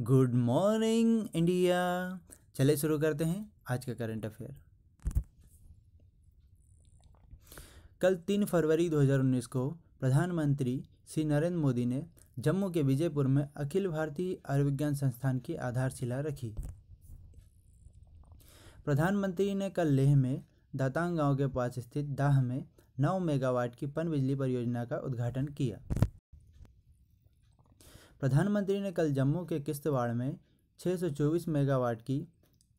Good morning, India. चले शुरू करते हैं आज का करंट अफेयर कल तीन फरवरी 2019 को प्रधानमंत्री श्री नरेंद्र मोदी ने जम्मू के विजयपुर में अखिल भारतीय आयुर्विज्ञान संस्थान की आधारशिला रखी। प्रधानमंत्री ने कल लेह में दातांग गाँव के पास स्थित दाह में 9 मेगावाट की पन बिजली परियोजना का उद्घाटन किया। प्रधानमंत्री ने कल जम्मू के किश्तवाड़ में 624 मेगावाट की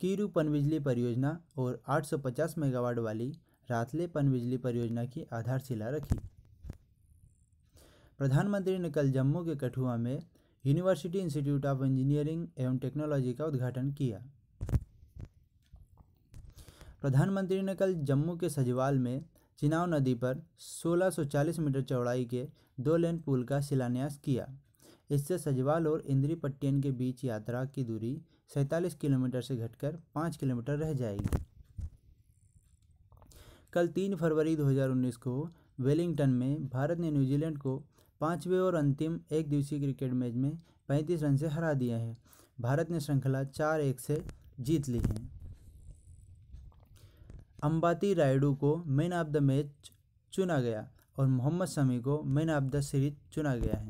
कीरू पनबिजली परियोजना और 850 मेगावाट वाली रातले पनबिजली परियोजना की आधारशिला रखी। प्रधानमंत्री ने कल जम्मू के कठुआ में यूनिवर्सिटी इंस्टीट्यूट ऑफ़ इंजीनियरिंग एवं टेक्नोलॉजी का उद्घाटन किया। प्रधानमंत्री ने कल जम्मू के सजवाल में चिनाव नदी पर 1640 मीटर चौड़ाई के दो लेन पुल का शिलान्यास किया। इससे सजवाल और इंद्री पट्टियन के बीच यात्रा की दूरी सैंतालीस किलोमीटर से घटकर पाँच किलोमीटर रह जाएगी। कल तीन फरवरी 2019 को वेलिंगटन में भारत ने न्यूजीलैंड को पाँचवें और अंतिम एक दिवसीय क्रिकेट मैच में पैंतीस रन से हरा दिया है। भारत ने श्रृंखला चार एक से जीत ली है। अंबाती रायडू को मैन ऑफ़ द मैच चुना गया और मोहम्मद शमी को मैन ऑफ़ द सीरीज़ चुना गया है।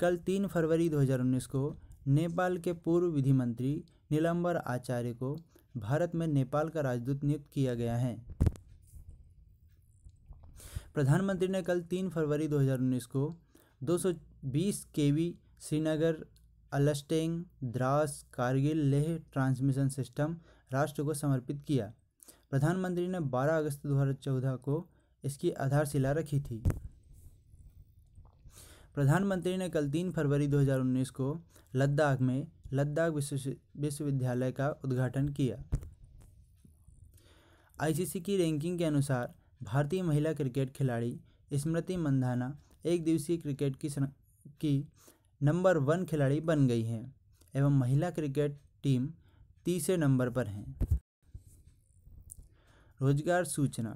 कल तीन फरवरी 2019 को नेपाल के पूर्व विधि मंत्री नीलम्बर आचार्य को भारत में नेपाल का राजदूत नियुक्त किया गया है। प्रधानमंत्री ने कल तीन फरवरी 2019 को 220 KV Srinagar, Alusteng, Drass, Kargil, Leh transmission system राष्ट्र को समर्पित किया। प्रधानमंत्री ने 12 अगस्त 2014 को इसकी आधारशिला रखी थी। प्रधानमंत्री ने कल तीन फरवरी 2019 को लद्दाख में लद्दाख विश्वविद्यालय का उद्घाटन किया। आईसीसी की रैंकिंग के अनुसार भारतीय महिला क्रिकेट खिलाड़ी स्मृति मंधाना एक दिवसीय क्रिकेट की की नंबर वन खिलाड़ी बन गई हैं एवं महिला क्रिकेट टीम तीसरे नंबर पर हैं। रोज़गार सूचना।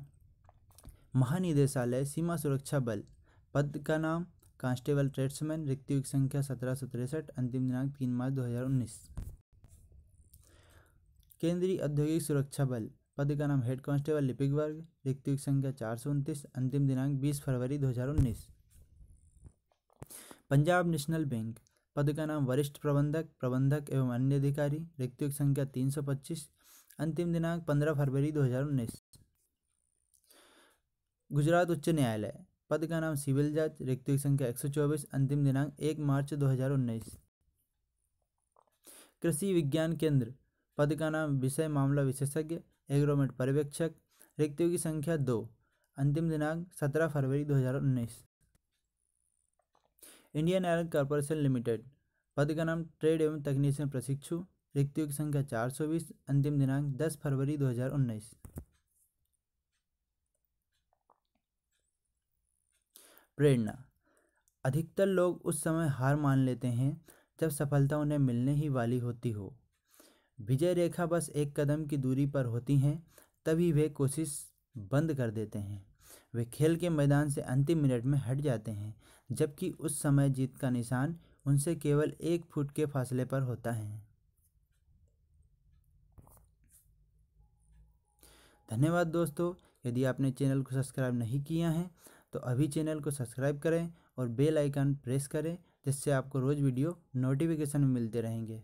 महानिदेशालय सीमा सुरक्षा बल, पद का नाम कांस्टेबल ट्रेड्समैन रिक्तियों की संख्या सत्रह सौ तिरसठ, अंतिम दिनांक तीन मार्च दो हज़ार उन्नीस। केंद्रीय औद्योगिक सुरक्षा बल, पद का नाम हेड कांस्टेबल लिपिक वर्ग रिक्तियों की संख्या चार सौ उनतीस, अंतिम दिनांक बीस फरवरी दो हज़ार उन्नीस। पंजाब नेशनल बैंक, पद का नाम वरिष्ठ प्रबंधक प्रबंधक एवं अन्य अधिकारी रिक्तियों की संख्या तीन सौ पच्चीस, अंतिम दिनांक पंद्रह फरवरी दो हज़ार उन्नीस। गुजरात उच्च न्यायालय पद का नाम सिविल जज रिक्ति संख्या 124 अंतिम दिनांक 1 मार्च 2019 कृषि विज्ञान केंद्र, पद का नाम विषय मामला विशेषज्ञ, एग्रोमेट पर्यवेक्षक, रिक्तियों की संख्या दो, अंतिम दिनांक 17 फरवरी 2019 इंडियन आयल कॉरपोरेशन लिमिटेड, पद का नाम ट्रेड एवं तकनीशियन प्रशिक्षु, रिक्तियों की संख्या 420 अंतिम दिनांक 10 फरवरी 2019 प्रेरणा। अधिकतर लोग उस समय हार मान लेते हैं, जब सफलता उन्हें मिलने ही वाली होती हो। विजय रेखा बस एक कदम की दूरी पर होती हैं, तभी वे कोशिश बंद कर देते हैं। वे खेल के मैदान से अंतिम मिनट में हट जाते हैं, जबकि उस समय जीत का निशान उनसे केवल एक फुट के फासले पर होता है। धन्यवाद दोस्तों, यदि आपने चैनल को सब्सक्राइब नहीं किया है तो अभी चैनल को सब्सक्राइब करें और बेल आइकन प्रेस करें, जिससे आपको रोज़ वीडियो नोटिफिकेशन मिलते रहेंगे।